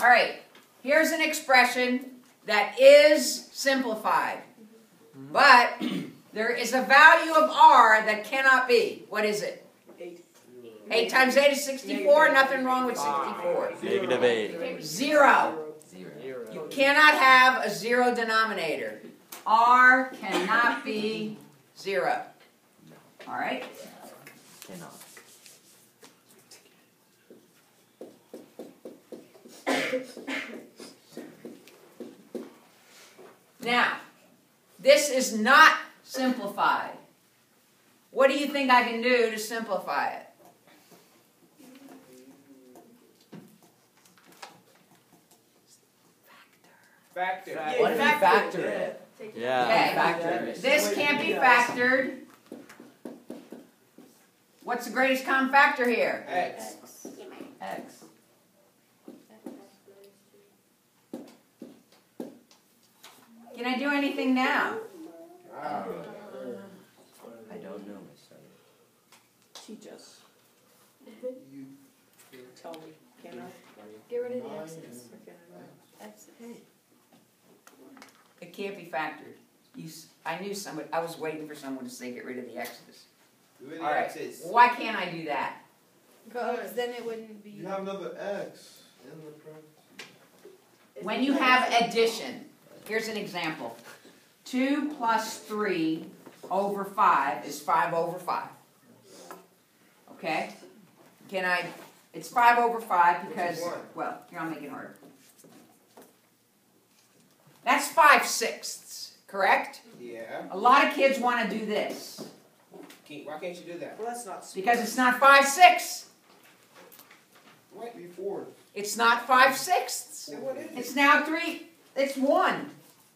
All right, here's an expression that is simplified, but there is a value of r that cannot be. What is it? Eight. 8 times 8 is 64. Nothing wrong with 64. Negative 8. Zero. You cannot have a zero denominator. R cannot be zero. All right? Cannot. Now, this is not simplified. What do you think I can do to simplify it? Factor. What if you factor it? Yeah. Okay. Factor it. This can't be factored. What's the greatest common factor here? X. X. Can I do anything now? Wow. I don't know, Miss Sunny. Teach us. Tell me. Can I? Get rid of the X's. Or can I not? X's. It can't be factored. You, s- I knew somebody, I was waiting for someone to say get rid of the X's. Who are the All right. X's? Why can't I do that? Because then it wouldn't be. You have another X in the parentheses. When you have addition, Here's an example. 2 plus 3 over 5 is 5 over 5. Okay? Can I, it's 5 over 5 because, well, here I'll make it harder. That's 5 sixths, correct? Yeah. A lot of kids want to do this. Can't, why can't you do that? Well, that's not. Because it's not 5 sixths. It might be 4. It's not 5 sixths. What is it? It's now 3, it's 1.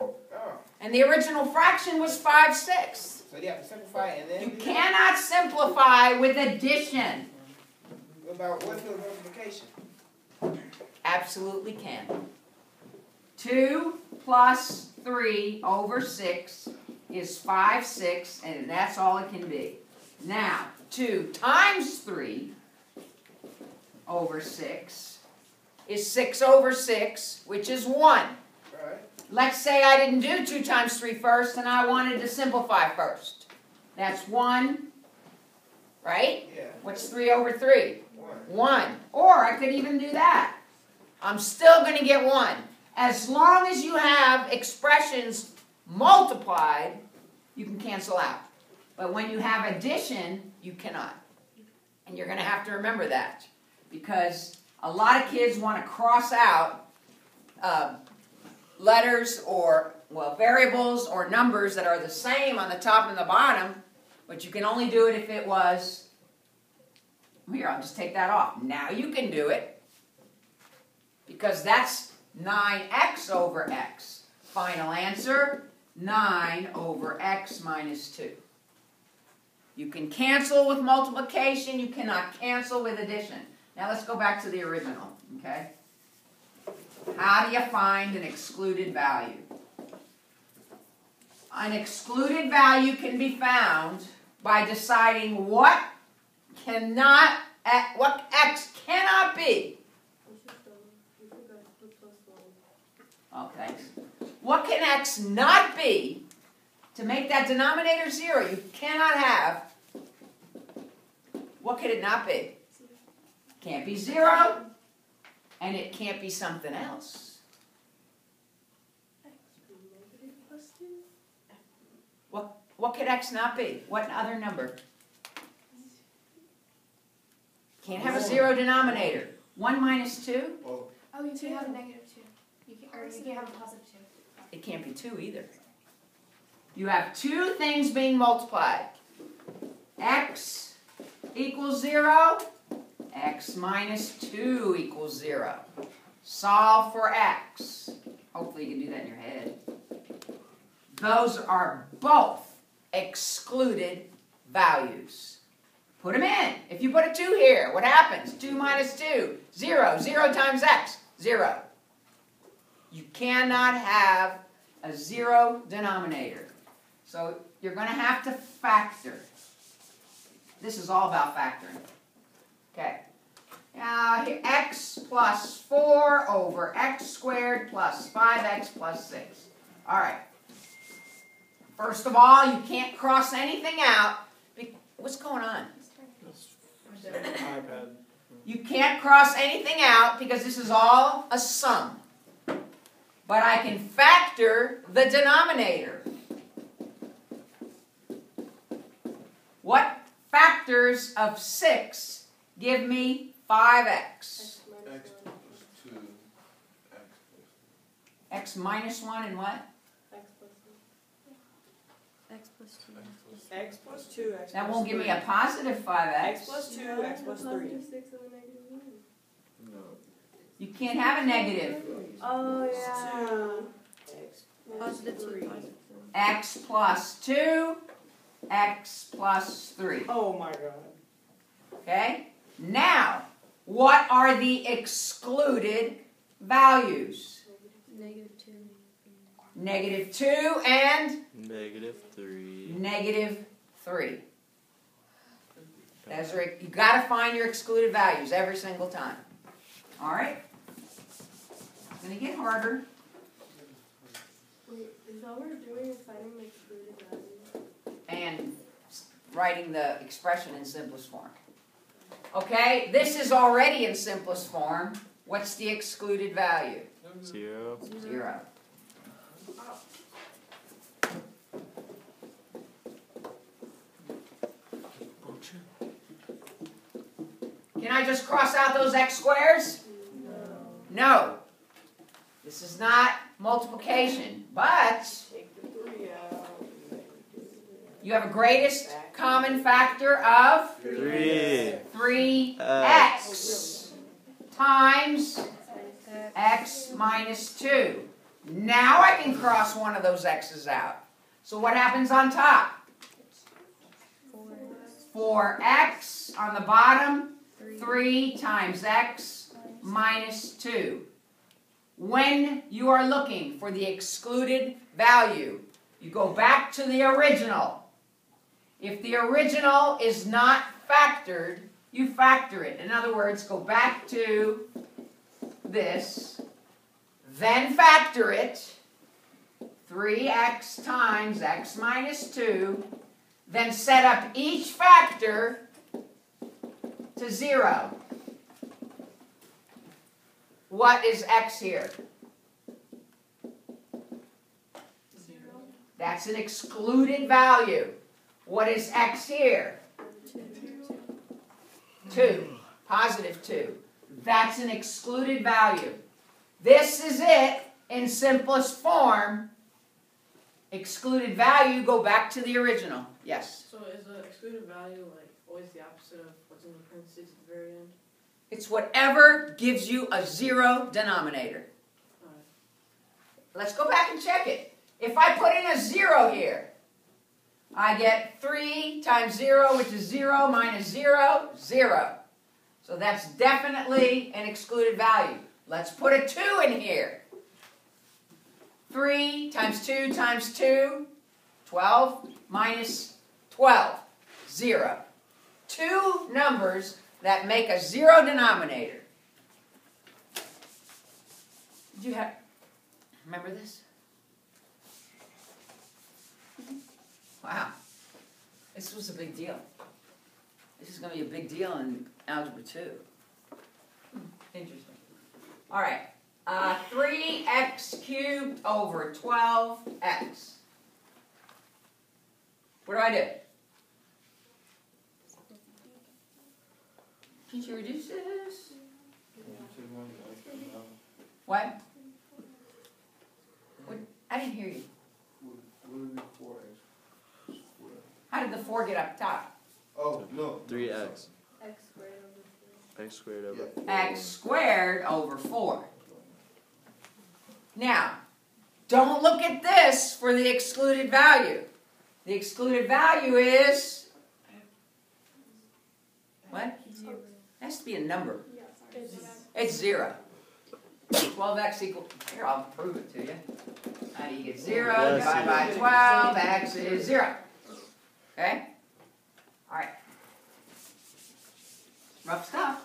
Oh. And the original fraction was five sixths. So you have to simplify and then You cannot simplify with addition. What about what's the multiplication? Absolutely can. 2 plus 3 over 6 is 5 6, and that's all it can be. Now, 2 times 3 over 6 is 6 over 6, which is 1. Let's say I didn't do 2 times 3 first, and I wanted to simplify first. That's 1, right? Yeah. What's 3 over 3? One. 1. Or I could even do that. I'm still going to get 1. As long as you have expressions multiplied, you can cancel out. But when you have addition, you cannot. And you're going to have to remember that. Because a lot of kids want to cross out uh, letters or, well, variables or numbers that are the same on the top and the bottom, but you can only do it if it was here, I'll just take that off. Now you can do it because that's 9x over x. Final answer 9 over x minus 2. You can cancel with multiplication, you cannot cancel with addition. Now let's go back to the original, okay? How do you find an excluded value? An excluded value can be found by deciding what cannot, eh, what x cannot be. Oh, thanks. What can x not be to make that denominator zero? You cannot have. What could it not be? Can't be zero, and it can't be something else. What, what could x not be? What other number? Can't have a zero denominator. 1 minus 2? Oh, you can have a negative two. You can, or you can have a positive two. It can't be 2 either. You have two things being multiplied. x equals 0, x minus 2 equals 0. Solve for x. Hopefully you can do that in your head. Those are both excluded values. Put them in. If you put a 2 here, what happens? 2 minus 2, 0. 0 times x, 0. You cannot have a zero denominator. So you're going to have to factor. This is all about factoring. Okay. Here, x plus four over x squared plus five x plus six. All right. First of all, you can't cross anything out. What's going on? iPad. You can't cross anything out because this is all a sum. But I can factor the denominator. What factors of 6 give me 5x? X plus two, X plus. X minus 1 and what? X plus two. X plus. X plus two, X That won't give me a positive 5x. X plus two, X plus three. No. You can't have a negative. Oh, yeah. X plus Positive three. positive three. x plus 2, x plus 3. Oh, my God. Okay? Now, what are the excluded values? Negative two. Negative 2 and Negative three. negative 3. Desiree, you gotta find your excluded values every single time. Alright? It's gonna get harder. Wait, is all we're doing is finding the excluded values? and writing the expression in simplest form. Okay, this is already in simplest form. What's the excluded value? Zero. Zero. Can I just cross out those x squares? No. This is not multiplication, but Take the three out. you have a greatest common factor of Three. 3x times x minus 2. Now I can cross one of those x's out. So what happens on top? Four. 4x on the bottom, 3 times x minus 2. When you are looking for the excluded value, you go back to the original. If the original is not factored, you factor it. In other words, go back to this, then factor it. 3x times x minus 2, then set up each factor to 0. What is x here? That's an excluded value. What is x here? 2. Positive 2. That's an excluded value. This is it in simplest form. Excluded value, go back to the original. Yes. So is the excluded value like always the opposite of what's in the parentheses at the very end? It's whatever gives you a zero denominator. Alright. Let's go back and check it. If I put in a zero here, I get 3 times 0, which is 0, minus 0, 0. So that's definitely an excluded value. Let's put a 2 in here. 3 times 2 times 2, 12, minus 12, 0. Two numbers that make a zero denominator. Did you have, remember this? Wow, this was a big deal. This is going to be a big deal in Algebra 2. Hmm, Interesting. All right, uh, 3x cubed over 12x. What do I do? Can you reduce this? What? What? I didn't hear you. What would be four X squared? How did the 4 get up top? Oh, no. Three X. X squared over X squared over. Yeah. x squared over 4. Now, don't look at this for the excluded value. The excluded value is what? Zero. has to be a number. It's zero. 12x equal, here, I'll prove it to you. How do you get zero Bless divided by you. 12, x is zero. Okay? Rough stuff.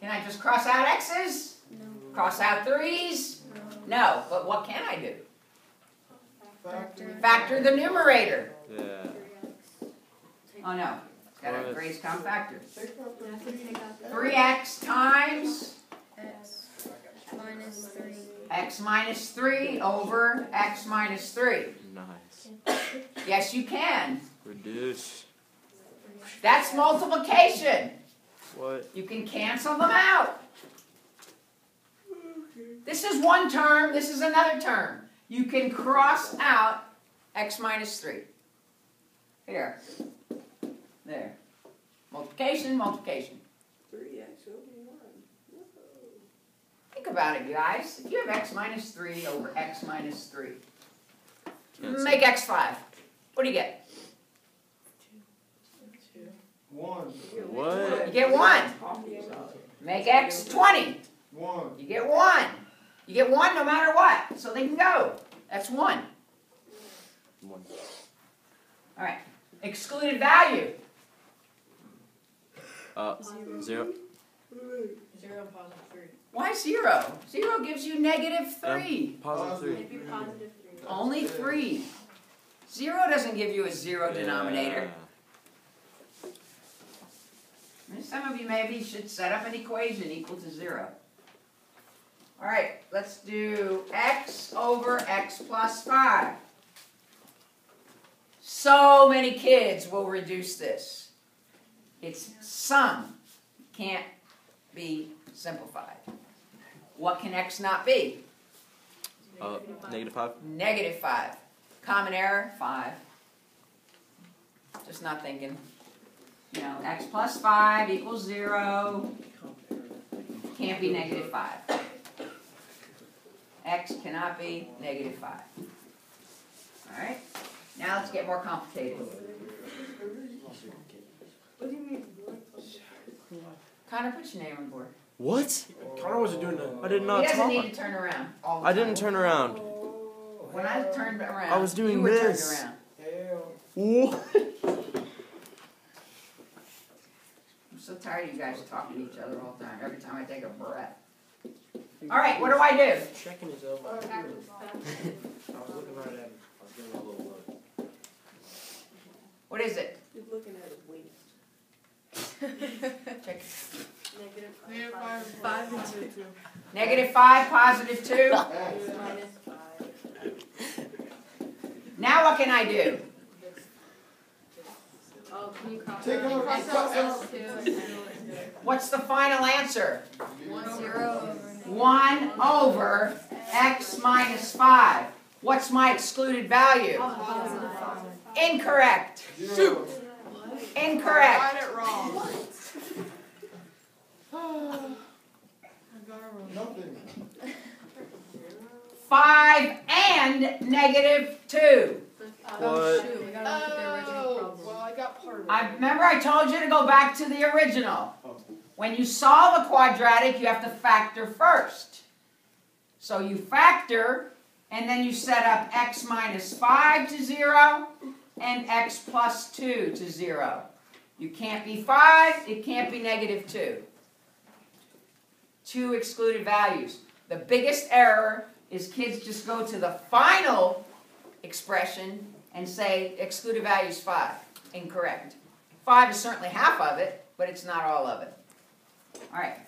Can I just cross out X's? No. Cross out threes? No. no. But what can I do? Factor. Factor the numerator. Yeah. Oh no. Got a raise common factor. 3x times x minus 3. x minus 3 over x minus 3. Yes, you can. Reduce. That's multiplication. What? You can cancel them out. This is one term, this is another term. You can cross out x minus 3. Here. There. Multiplication, multiplication. Three X over one. Think about it, you guys. If you have x minus 3 over x minus 3, Cancel. make x 5. What do you get? Two. one, What? You get 1. Make x 20. one, You get 1. You get 1 no matter what. So they can go. That's 1. One. All right. Excluded value. Uh, zero. Zero and positive three. Why zero? Zero gives you negative three. Positive three. Maybe positive three. Only three. Zero doesn't give you a zero denominator. And Some of you maybe should set up an equation equal to zero. All right, let's do x over x plus five. So many kids will reduce this. It's sum, can't be simplified. What can x not be? Uh, negative five. Negative five. Common error, five. Just not thinking. You know, x plus five equals zero. Can't be negative five. X cannot be negative five. Alright, now let's get more complicated. What do you mean? Connor, put your name on board. What? Connor wasn't doing that. I did He not doesn't talk. need to turn around all the I time. didn't turn around. When I turned around, I was doing you were turned around. What? I'm so tired of you guys talking to each other all the time, every time I take a breath. Alright, what do I do? Checking his elbow. I was looking right at him. I was giving a little look. What is it? You're looking at his waist. Check. Negative five. Five two. Negative five, positive two. X. Minus five. Now what can I do? Oh, can you cross Take out? out- Cross cross out out. Two. What's the final answer? One Zero over. One over x minus five. What's my excluded value? Positive five. Incorrect. Zero. Incorrect. it wrong. Nothing. Five and negative two. Oh, What? shoot, we gotta look at the original oh, problem. I got part of I remember I told you to go back to the original. Oh. When you solve a quadratic, you have to factor first. So you factor, and then you set up x minus 5 to 0 and x plus 2 to 0. You can't be 5, it can't be negative 2. Two excluded values. The biggest error is kids just go to the final expression and say excluded value is 5. Incorrect. 5 is certainly half of it, but it's not all of it. All right.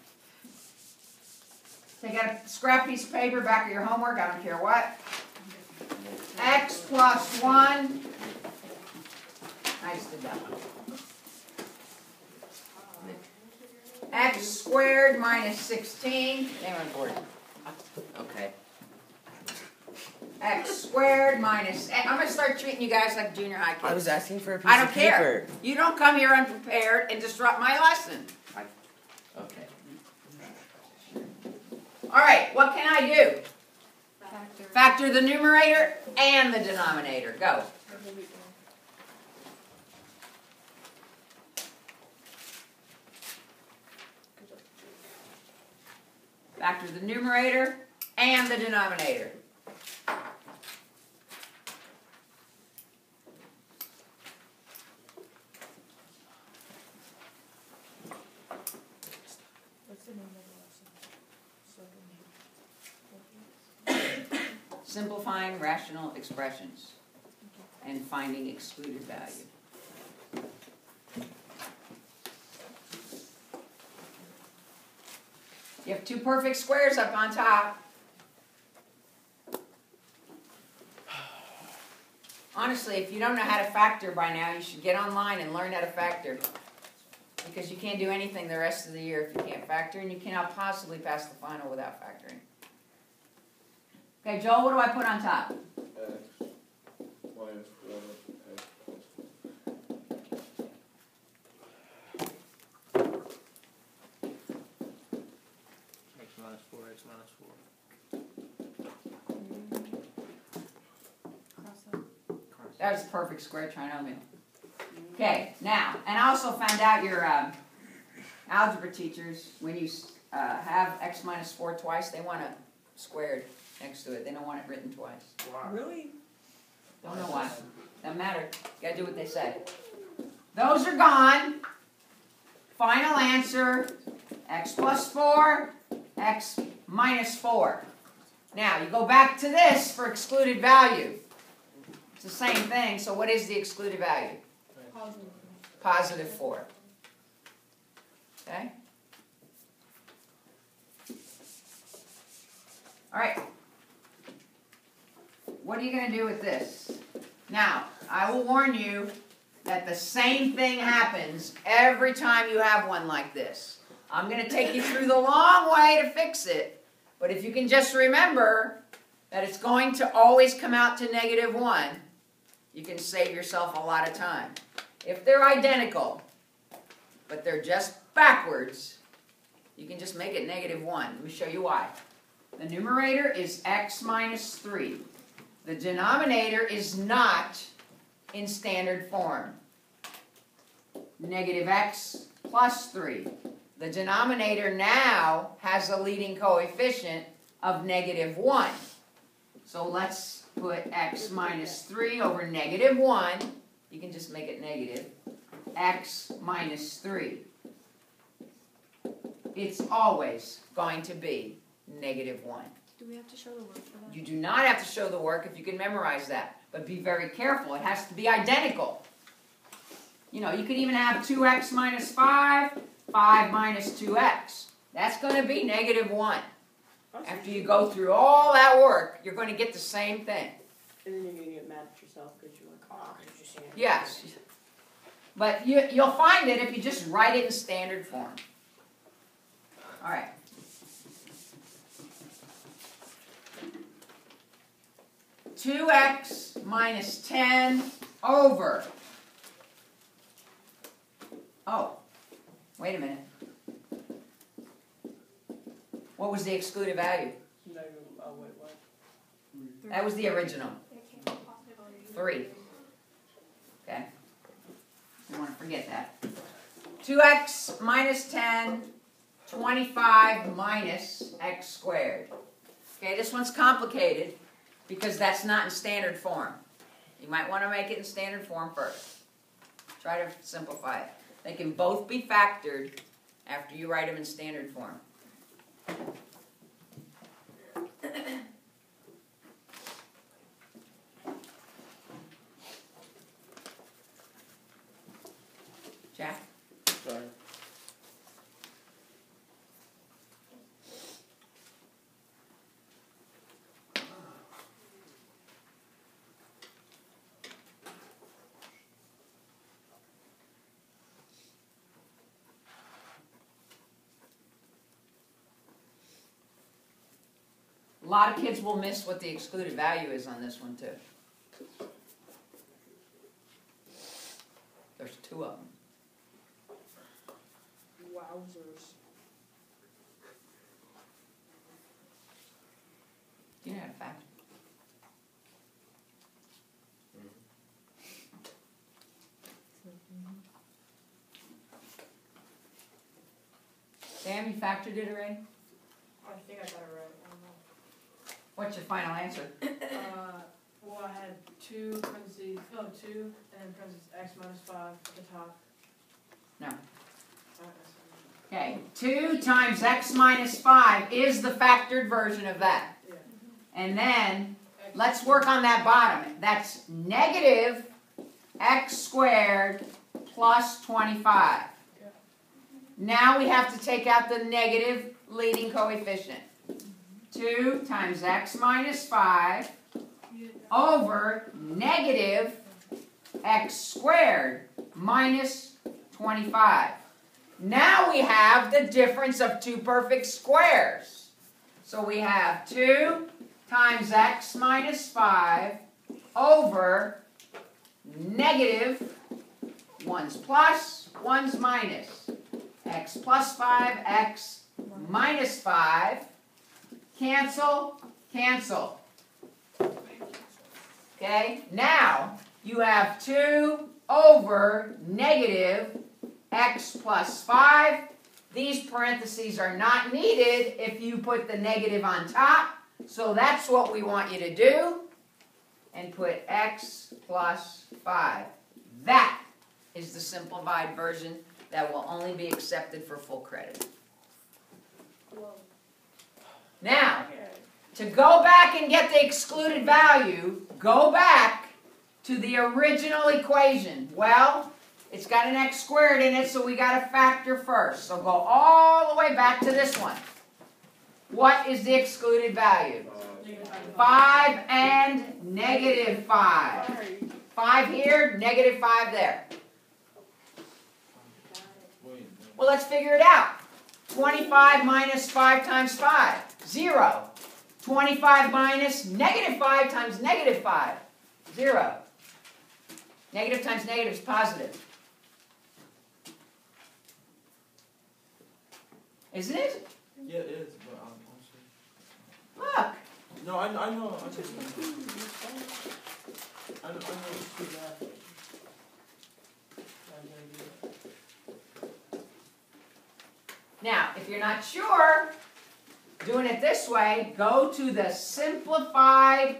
Take out a scrap piece of paper, back of your homework, I don't care what. X plus 1. Nice to done. X squared minus 16. Name on board. Okay. X squared minus. I'm going to start treating you guys like junior high kids. I was asking for a piece I don't of care. paper. You don't come here unprepared and disrupt my lesson. Okay. All right, what can I do? Factor. Factor the numerator and the denominator. Go. Factor the numerator and the denominator. Simplifying rational expressions and finding excluded value. You have two perfect squares up on top. Honestly, if you don't know how to factor by now, you should get online and learn how to factor. Because you can't do anything the rest of the year if you can't factor, and you cannot possibly pass the final without factoring. Okay, Joel, what do I put on top? X minus four, X plus X minus four, X minus four. Cross. That was a perfect square trinomial. Okay, now, and I also found out your um, algebra teachers, when you uh, have x minus 4 twice, they want it squared next to it. They don't want it written twice. Really? Don't know why. Doesn't matter. You gotta do what they say. Those are gone. Final answer x plus 4, x minus 4. Now, you go back to this for excluded value. It's the same thing, so what is the excluded value? Positive. Positive 4. Okay? All right. What are you going to do with this? Now, I will warn you that the same thing happens every time you have one like this. I'm going to take you through the long way to fix it, but if you can just remember that it's going to always come out to negative 1, you can save yourself a lot of time. If they're identical, but they're just backwards, you can just make it negative 1. Let me show you why. The numerator is x minus 3. The denominator is not in standard form. Negative x plus 3. The denominator now has a leading coefficient of negative 1. So let's put x minus 3 over negative 1. You can just make it negative. x minus 3. It's always going to be negative 1. Do we have to show the word for that? You do not have to show the work if you can memorize that, but be very careful. It has to be identical. You know, you could even have 2x minus 5, 5 minus 2x. That's going to be negative 1. After you go through all that work, you're going to get the same thing. And then you're gonna get mad at yourself because you're like, oh, I just can't. Yes. But you, you'll find it if you just write it in standard form. All right. Two x minus ten over. Oh, wait a minute. What was the excluded value? Oh, wait, what? That was the original. It can't be positive already. Three. Okay. You want to forget that. 2x minus 10, 25 minus x squared. Okay, this one's complicated because that's not in standard form. You might want to make it in standard form first. Try to simplify it. They can both be factored after you write them in standard form. Lot of kids will miss what the excluded value is on this one too. There's two of them. Wowzers. Do you know how to factor? Mm-hmm. Sam, you factored it already? I think I got it right. I don't know. What's your final answer? Uh, well, I had two parentheses, oh, two, and parentheses x minus five at the top. No. Alright, that's fine. Okay, 2 times x minus 5 is the factored version of that. Yeah, And then let's work on that bottom. That's negative x squared plus twenty-five. Now we have to take out the negative leading coefficient. Two times x minus five over negative x squared minus twenty-five. Now we have the difference of two perfect squares. So we have two times x minus 5 over negative, one's plus, one's minus. x plus 5, x minus 5. Cancel, cancel. Okay, now you have 2 over negative x plus 5. These parentheses are not needed if you put the negative on top. So that's what we want you to do. And put x plus 5. That is the simplified version that will only be accepted for full credit. Now, to go back and get the excluded value, go back to the original equation. Well, it's got an x squared in it, so we got to factor first. So go all the way back to this one. What is the excluded value? Negative 5 and negative 5. 5 here, negative 5 there. Well, let's figure it out. 25 minus 5 times 5, 0. 25 minus negative 5 times negative 5, 0. Negative times negative is positive. Isn't it? yeah, it is, but I'm, I'm sorry. Look. No, I, I know, I just. I know, I know it's too bad. Now, if you're not sure, doing it this way, go to the simplified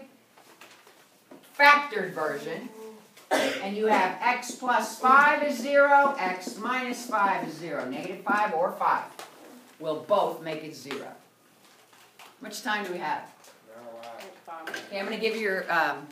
factored version. And you have x plus 5 is 0, x minus 5 is 0. Negative 5 or 5 will both make it 0. How much time do we have? Okay, I'm going to give you your um,